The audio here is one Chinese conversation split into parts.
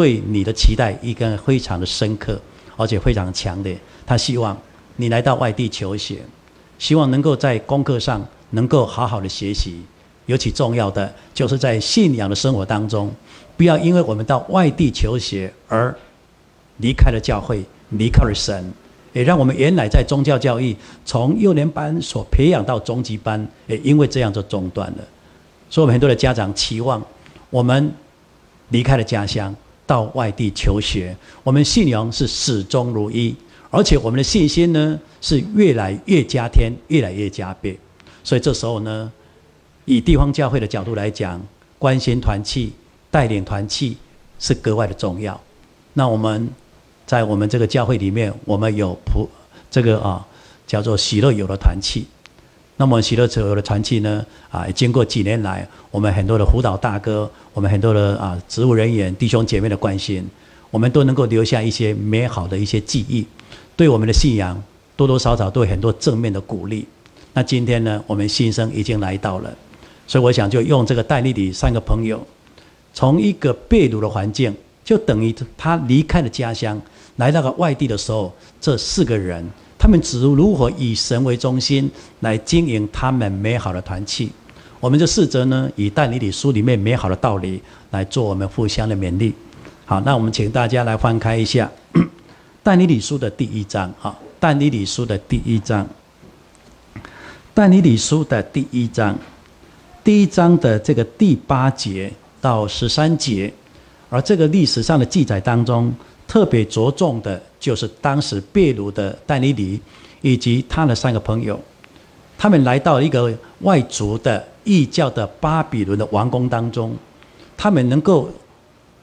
对你的期待应该非常的深刻，而且非常强烈。他希望你来到外地求学，希望能够在功课上能够好好的学习。尤其重要的就是在信仰的生活当中，不要因为我们到外地求学而离开了教会，离开了神，也让我们原来在宗教教育从幼年班所培养到中级班，也因为这样就中断了。所以，我们很多的家长期望我们离开了家乡，到外地求学，我们信仰是始终如一，而且我们的信心呢是越来越加添，越来越加倍。所以这时候呢。以地方教会的角度来讲，关心团契、带领团契是格外的重要。那我们在我们这个教会里面，我们有普这个啊叫做喜乐友的团契。那么喜乐友的传奇呢啊，经过几年来，我们很多的辅导大哥，我们很多的啊职务人员弟兄姐妹的关心，我们都能够留下一些美好的一些记忆，对我们的信仰多多少少都有很多正面的鼓励。那今天呢，我们新生已经来到了。所以我想就用这个戴丽丽三个朋友，从一个被掳的环境，就等于他离开了家乡，来到了外地的时候，这四个人，们只如何以神为中心来经营他们美好的团契。我们就试着呢，以戴丽丽书里面美好的道理来做我们互相的勉励。好，那我们请大家来翻开一下戴丽丽书的第一章。好，戴丽丽书的第一章，戴丽丽书的第一章。第一章的这个第八节到十三节，而这个历史上的记载当中，特别着重的就是当时贝鲁的但尼里以及他的三个朋友，他们来到一个外族的异教的巴比伦的王宫当中，他们能够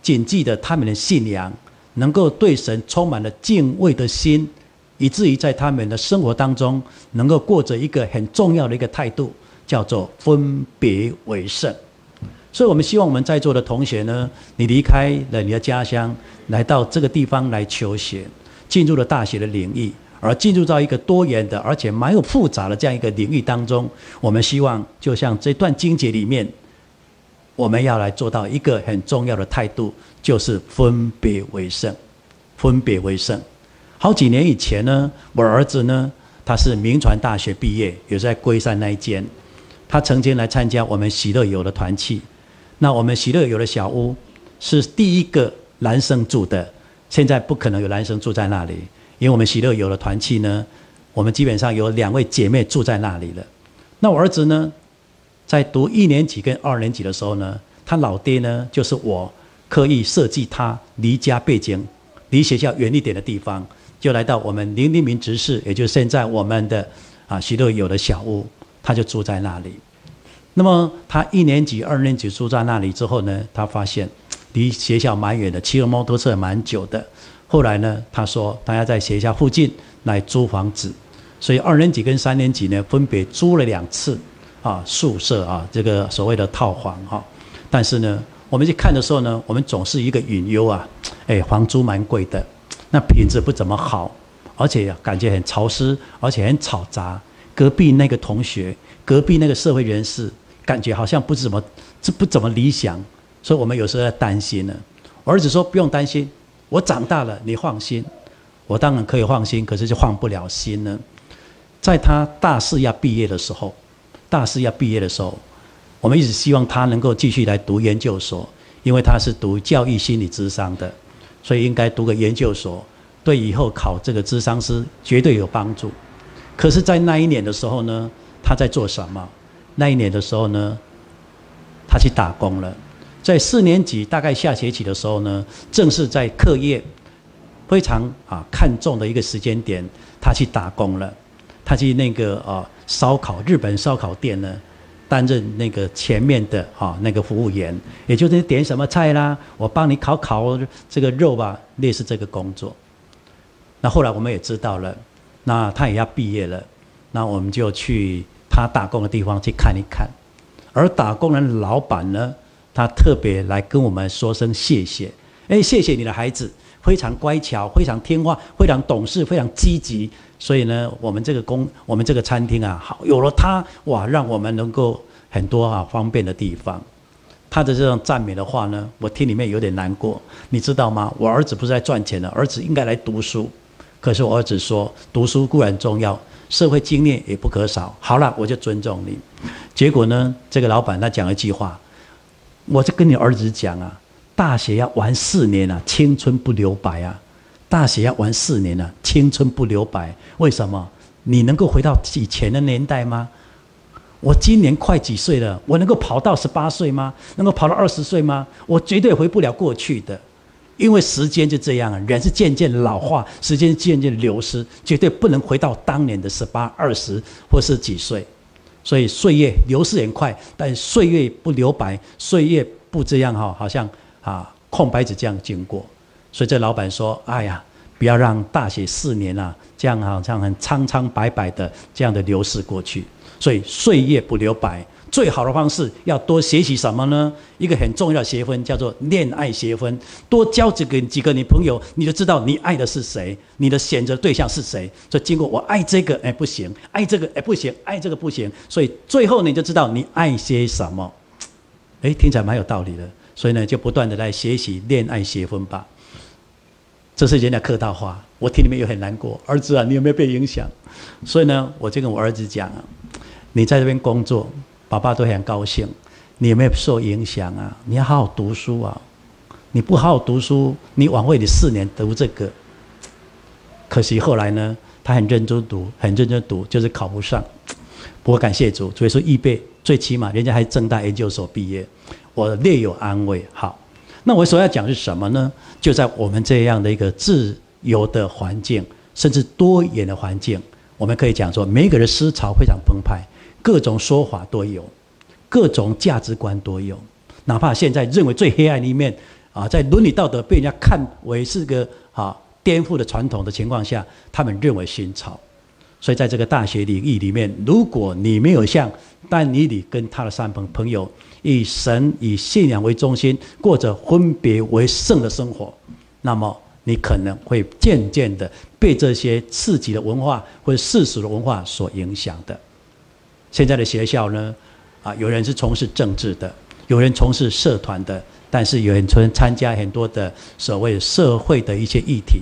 谨记的他们的信仰，能够对神充满了敬畏的心，以至于在他们的生活当中，能够过着一个很重要的一个态度。叫做分别为圣，所以我们希望我们在座的同学呢，你离开了你的家乡，来到这个地方来求学，进入了大学的领域，而进入到一个多元的而且蛮有复杂的这样一个领域当中，我们希望就像这段经节里面，我们要来做到一个很重要的态度，就是分别为圣，分别为圣。好几年以前呢，我儿子呢，他是明传大学毕业，也在龟山那一间。他曾经来参加我们喜乐友的团契，那我们喜乐有的小屋是第一个男生住的，现在不可能有男生住在那里，因为我们喜乐有的团契呢，我们基本上有两位姐妹住在那里了。那我儿子呢，在读一年级跟二年级的时候呢，他老爹呢就是我刻意设计他离家背景、离学校远一点的地方，就来到我们林立明执事，也就是现在我们的啊喜乐有的小屋。他就住在那里。那么他一年级、二年级住在那里之后呢，他发现 离学校蛮远的，骑个摩托车蛮久的。后来呢，他说他要在学校附近来租房子，所以二年级跟三年级呢分别租了两次啊宿舍啊这个所谓的套房哈。但是呢，我们去看的时候呢，我们总是一个隐忧啊，哎，房租蛮贵的，那品质不怎么好，而且感觉很潮湿，而且很吵杂。隔壁那个同学，隔壁那个社会人士，感觉好像不怎么，这不怎么理想，所以我们有时候在担心呢。儿子说：“不用担心，我长大了，你放心。”我当然可以放心，可是就放不了心呢。在他大四要毕业的时候，大四要毕业的时候，我们一直希望他能够继续来读研究所，因为他是读教育心理智商的，所以应该读个研究所，对以后考这个智商师绝对有帮助。可是，在那一年的时候呢，他在做什么？那一年的时候呢，他去打工了。在四年级大概下学期的时候呢，正是在课业非常啊看重的一个时间点，他去打工了。他去那个啊烧烤日本烧烤店呢，担任那个前面的啊那个服务员，也就是点什么菜啦，我帮你烤烤这个肉吧，类似这个工作。那后来我们也知道了。那他也要毕业了，那我们就去他打工的地方去看一看。而打工人老板呢，他特别来跟我们说声谢谢，哎，谢谢你的孩子，非常乖巧，非常听话，非常懂事，非常积极。所以呢，我们这个工，我们这个餐厅啊，好有了他，哇，让我们能够很多啊方便的地方。他的这种赞美的话呢，我听里面有点难过，你知道吗？我儿子不是在赚钱的，儿子应该来读书。可是我儿子说，读书固然重要，社会经验也不可少。好了，我就尊重你。结果呢，这个老板他讲了一句话，我就跟你儿子讲啊，大学要玩四年啊，青春不留白啊，大学要玩四年啊，青春不留白。为什么？你能够回到以前的年代吗？我今年快几岁了？我能够跑到十八岁吗？能够跑到二十岁吗？我绝对回不了过去的，因为时间就这样啊，人是渐渐老化，时间渐渐流失，绝对不能回到当年的十八、二十或是几岁。所以岁月流逝很快，但岁月不留白，岁月不这样哈，好像啊空白纸这样经过。所以这老板说：“哎呀，不要让大学四年啊，这样好像很苍苍白白的这样的流逝过去。”所以岁月不留白，最好的方式要多学习什么呢？一个很重要的学分叫做恋爱学分，多交几个几个女朋友，你就知道你爱的是谁，你的选择对象是谁。所以经过我爱这个哎不行，爱这个哎不行，爱这个不行，所以最后你就知道你爱些什么。哎，听起来蛮有道理的。所以呢，就不断的来学习恋爱学分吧。这是人家客套话，我听里面又很难过。儿子啊，你有没有被影响？所以呢，我就跟我儿子讲啊。你在这边工作，爸爸都很高兴。你有没有受影响啊？你要好好读书啊！你不好好读书，你枉费你四年读这个。可惜后来呢，他很认真读，很认真读，就是考不上。不过感谢主，所以说预备，最起码人家还正大研究所毕业，我略有安慰。好，那我所要讲是什么呢？就在我们这样的一个自由的环境，甚至多元的环境，我们可以讲说，每个人思潮非常澎湃。各种说法都有，各种价值观都有。哪怕现在认为最黑暗的一面啊，在伦理道德被人家看为是个啊颠覆的传统的情况下，他们认为新潮。所以在这个大学领域里面，如果你没有像丹尼里跟他的三朋朋友以神以信仰为中心，过着分别为圣的生活，那么你可能会渐渐的被这些刺激的文化或者世俗的文化所影响的。现在的学校呢，啊，有人是从事政治的，有人从事社团的，但是有人从参加很多的所谓社会的一些议题。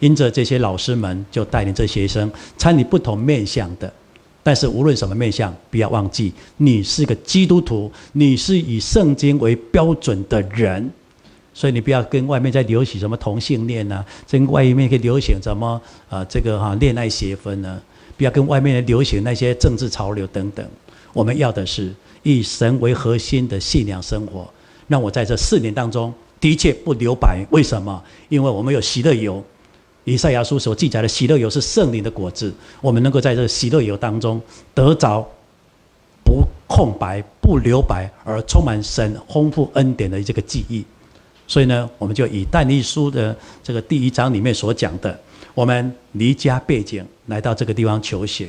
因着这些老师们就带领这学生参与不同面向的，但是无论什么面向，不要忘记，你是个基督徒，你是以圣经为标准的人，所以你不要跟外面在流行什么同性恋呐，跟外面可以流行什么啊这个哈恋爱学分呢？不要跟外面的流行那些政治潮流等等，我们要的是以神为核心的信仰生活。让我在这四年当中的确不留白。为什么？因为我们有喜乐油，以赛亚书所记载的喜乐油是圣灵的果子。我们能够在这喜乐油当中得着不空白、不留白，而充满神丰富恩典的这个记忆。所以呢，我们就以但利书的这个第一章里面所讲的。我们离家背井来到这个地方求学，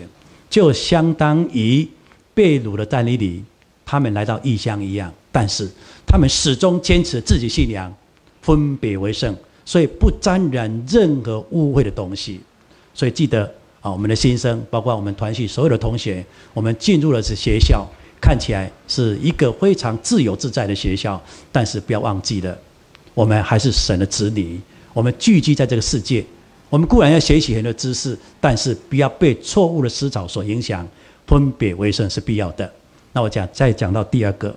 就相当于被掳的丹尼里他们来到异乡一样。但是他们始终坚持自己信仰，分别为圣，所以不沾染任何污秽的东西。所以记得啊，我们的新生，包括我们团系所有的同学，我们进入了这学校，看起来是一个非常自由自在的学校。但是不要忘记了，我们还是神的子女，我们聚集在这个世界。我们固然要学习很多知识，但是不要被错误的思潮所影响，分别为胜是必要的。那我讲再讲到第二个，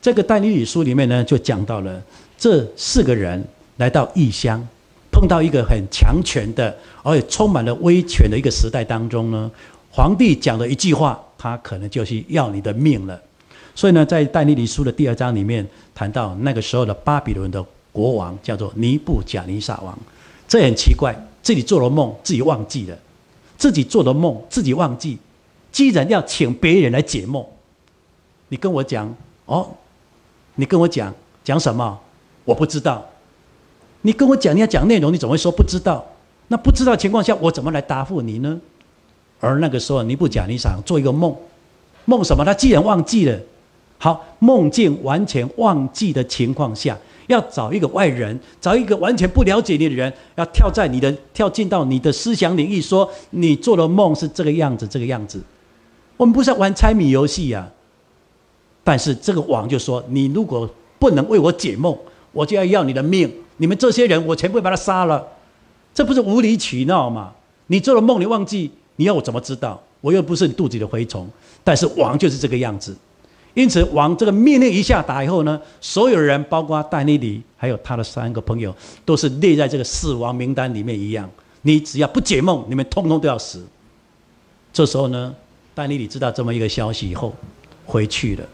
这个但尼理书里面呢，就讲到了这四个人来到异乡，碰到一个很强权的，而且充满了威权的一个时代当中呢，皇帝讲的一句话，他可能就是要你的命了。所以呢，在但尼理书的第二章里面谈到那个时候的巴比伦的国王叫做尼布贾尼撒王，这很奇怪。自己做了梦，自己忘记了；自己做的梦，自己忘记。既然要请别人来解梦，你跟我讲哦，你跟我讲讲什么？我不知道。你跟我讲你要讲内容，你怎么会说不知道？那不知道情况下，我怎么来答复你呢？而那个时候，你不讲，你想做一个梦，梦什么？他既然忘记了，好，梦境完全忘记的情况下。要找一个外人，找一个完全不了解你的人，要跳在你的跳进到你的思想领域，说你做的梦是这个样子，这个样子。我们不是玩猜谜游戏呀，但是这个王就说：“你如果不能为我解梦，我就要要你的命。你们这些人，我全部把他杀了。这不是无理取闹吗？你做了梦，你忘记，你要我怎么知道？我又不是你肚子里的蛔虫。但是王就是这个样子。因此，王这个命令一下打以后呢，所有人，包括戴尼里还有他的三个朋友，都是列在这个死亡名单里面一样。你只要不解梦，你们通通都要死。这时候呢，戴尼里知道这么一个消息以后，回去了。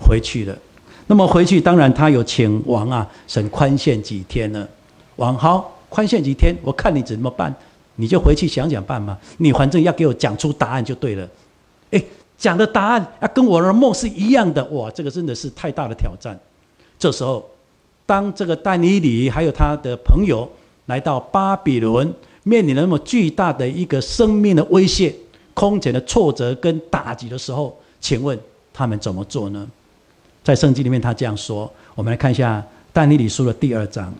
回去了，那么回去当然他有请王啊，审宽限几天呢？王好，宽限几天，我看你怎么办，你就回去想想办嘛。你反正要给我讲出答案就对了。哎，讲的答案要跟我的梦是一样的，哇，这个真的是太大的挑战。这时候，当这个丹尼里还有他的朋友来到巴比伦，面临那么巨大的一个生命的威胁、空前的挫折跟打击的时候，请问他们怎么做呢？在圣经里面，他这样说：，我们来看一下《但尼里书》的第二章，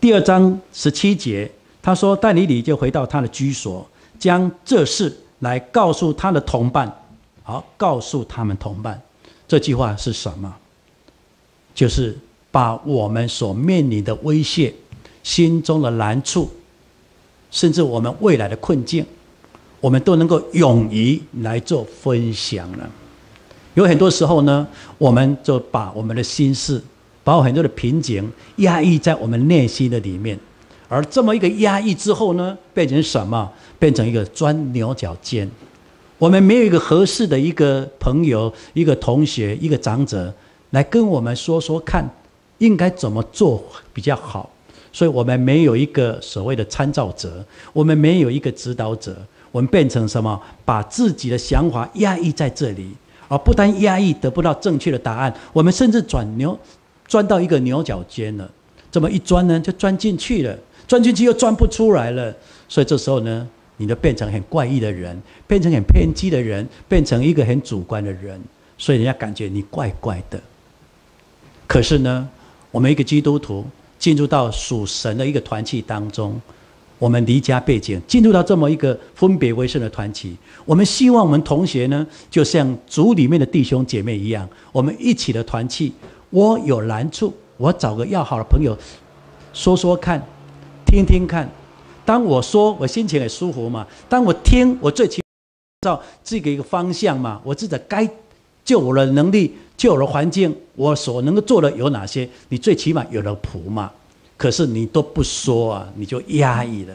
第二章十七节，他说：“但尼里就回到他的居所，将这事来告诉他的同伴。好，告诉他们同伴，这句话是什么？就是把我们所面临的威胁、心中的难处，甚至我们未来的困境，我们都能够勇于来做分享了。”有很多时候呢，我们就把我们的心事，把我很多的瓶颈压抑在我们内心的里面，而这么一个压抑之后呢，变成什么？变成一个钻牛角尖。我们没有一个合适的一个朋友、一个同学、一个长者来跟我们说说看，应该怎么做比较好。所以我们没有一个所谓的参照者，我们没有一个指导者，我们变成什么？把自己的想法压抑在这里。而不单压抑得不到正确的答案，我们甚至转牛，钻到一个牛角尖了。这么一钻呢，就钻进去了，钻进去又钻不出来了。所以这时候呢，你就变成很怪异的人，变成很偏激的人，变成一个很主观的人。所以人家感觉你怪怪的。可是呢，我们一个基督徒进入到属神的一个团契当中。我们离家背景，进入到这么一个分别为圣的团体。我们希望我们同学呢，就像组里面的弟兄姐妹一样，我们一起的团契。我有难处，我找个要好的朋友说说看，听听看。当我说，我心情很舒服嘛。当我听，我最起码照这个一个方向嘛。我自己该就我的能力，就我的环境，我所能够做的有哪些？你最起码有了谱嘛。可是你都不说啊，你就压抑了，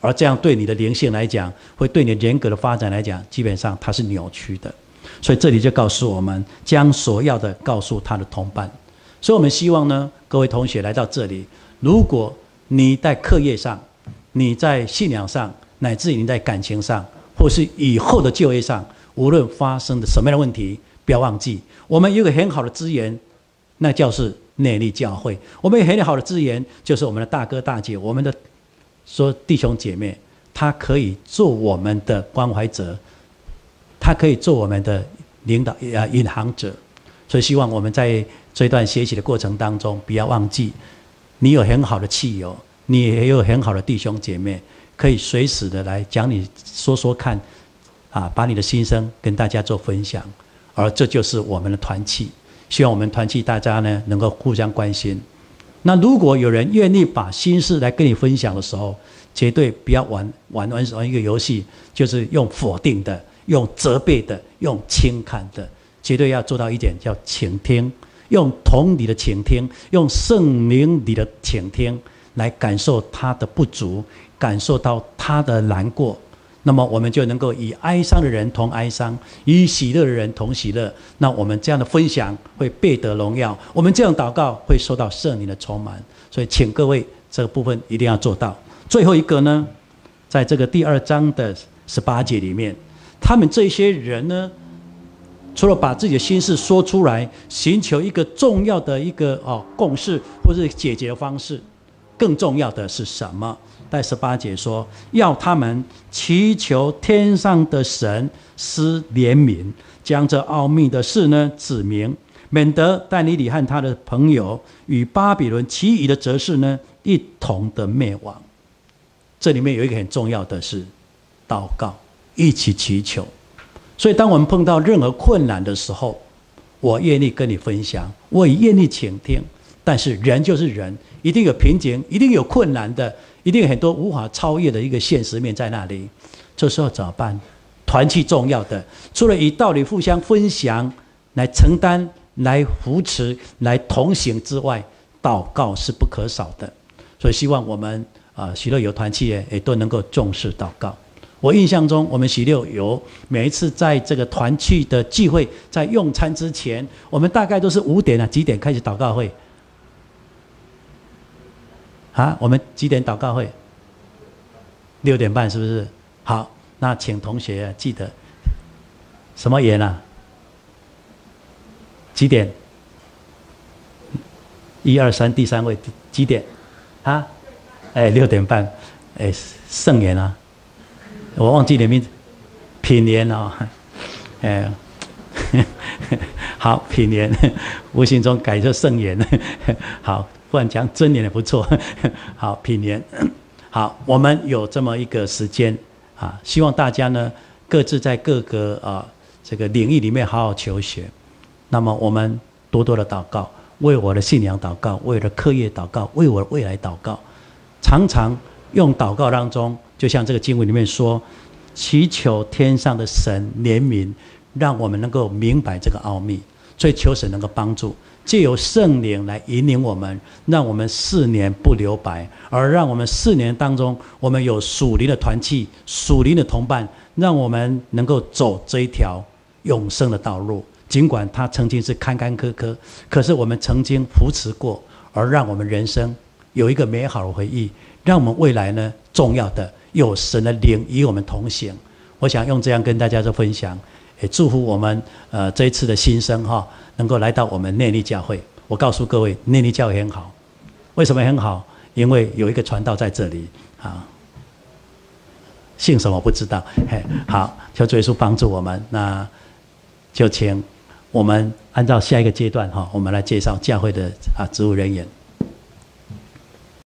而这样对你的灵性来讲，会对你人格的发展来讲，基本上它是扭曲的。所以这里就告诉我们，将所要的告诉他的同伴。所以我们希望呢，各位同学来到这里，如果你在课业上、你在信仰上，乃至于你在感情上，或是以后的就业上，无论发生的什么样的问题，不要忘记，我们有个很好的资源，那叫是。内力教会，我们有很好的资源，就是我们的大哥大姐，我们的说弟兄姐妹，他可以做我们的关怀者，他可以做我们的领导啊引航者，所以希望我们在这段学习的过程当中，不要忘记，你有很好的汽油，你也有很好的弟兄姐妹，可以随时的来讲你说说看，啊，把你的心声跟大家做分享，而这就是我们的团契。希望我们团契大家呢能够互相关心。那如果有人愿意把心事来跟你分享的时候，绝对不要玩玩玩玩一个游戏，就是用否定的、用责备的、用轻看的，绝对要做到一点叫倾听，用同理的倾听，用圣灵里的倾听来感受他的不足，感受到他的难过。那么我们就能够以哀伤的人同哀伤，与喜乐的人同喜乐。那我们这样的分享会倍得荣耀。我们这样祷告会受到圣灵的充满。所以，请各位这个部分一定要做到。最后一个呢，在这个第二章的十八节里面，他们这些人呢，除了把自己的心事说出来，寻求一个重要的一个哦共识或者解决方式，更重要的是什么？在十八节说，要他们祈求天上的神施怜悯，将这奥秘的事呢指明，免得但尼里和他的朋友与巴比伦其余的哲士呢一同的灭亡。这里面有一个很重要的是祷告，一起祈求。所以，当我们碰到任何困难的时候，我愿意跟你分享，我也愿意倾听。但是人就是人，一定有瓶颈，一定有困难的，一定有很多无法超越的一个现实面在那里。这时候怎么办？团契重要的，除了以道理互相分享、来承担、来扶持、来同行之外，祷告是不可少的。所以希望我们啊，喜乐有团契也也都能够重视祷告。我印象中，我们喜六有每一次在这个团聚的聚会，在用餐之前，我们大概都是五点啊，几点开始祷告会？啊，我们几点祷告会？六点半是不是？好，那请同学记得什么言啊？几点？一二三，第三位几点？啊？哎，六点半，哎，圣言啊。我忘记你名字，品言哦，哎，好品言，无形中改成圣言，好，不然讲真言也不错，好品言，好，我们有这么一个时间啊，希望大家呢各自在各个啊这个领域里面好好求学，那么我们多多的祷告，为我的信仰祷告，为了课业祷告，为我的未来祷告，常常用祷告当中。就像这个经文里面说，祈求天上的神怜悯，让我们能够明白这个奥秘，所以求神能够帮助，借由圣灵来引领我们，让我们四年不留白，而让我们四年当中，我们有属灵的团契、属灵的同伴，让我们能够走这一条永生的道路。尽管它曾经是坎坎坷坷，可是我们曾经扶持过，而让我们人生有一个美好的回忆，让我们未来呢重要的。有神的灵与我们同行，我想用这样跟大家做分享，也祝福我们呃这一次的新生哈，能够来到我们内力教会。我告诉各位，内力教会很好，为什么很好？因为有一个传道在这里啊，姓什么不知道？嘿，好，求主耶稣帮助我们。那就请我们按照下一个阶段哈，我们来介绍教会的啊职务人员。